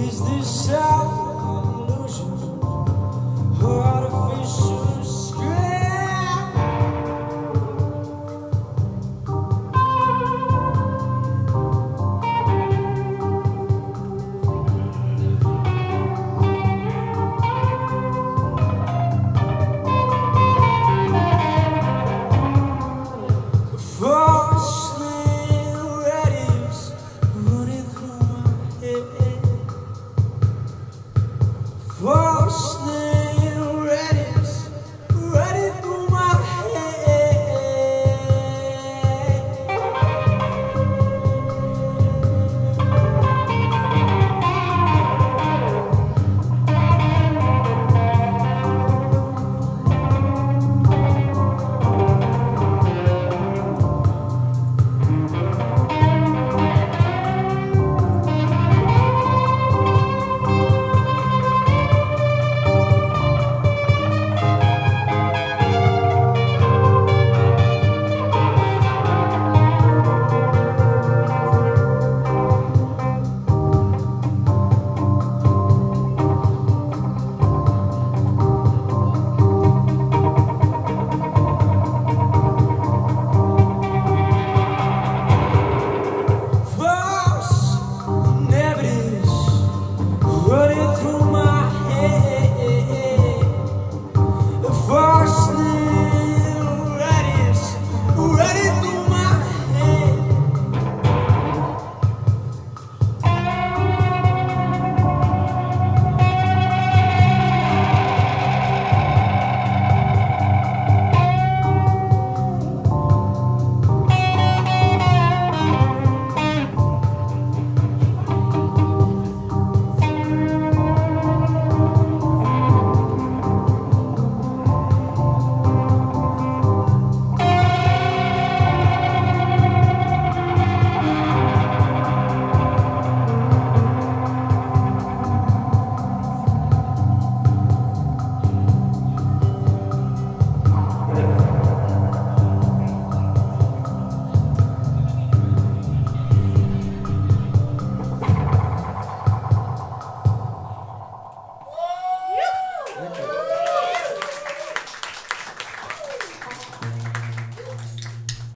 Is this sound an illusion?